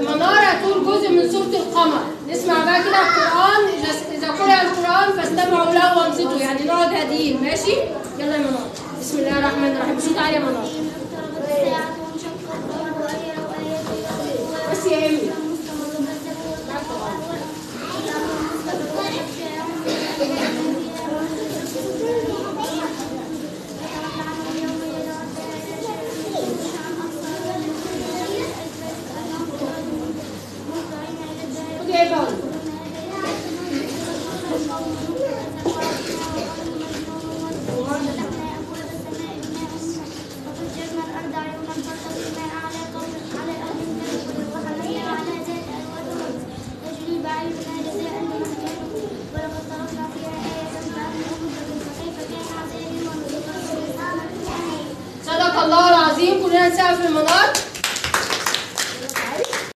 منارة طول جزء من سورة القمر. نسمع بقى كده القرآن إذا- قرأ القرآن فاستمعوا له وانصتوا يعني نقعد هاديين. ماشي؟ يلا يا منار. بسم الله الرحمن الرحيم. بصوت عالي يا منار. بس يا إيمي إيمان صدق الله العظيم. كلنا نسقف المنار.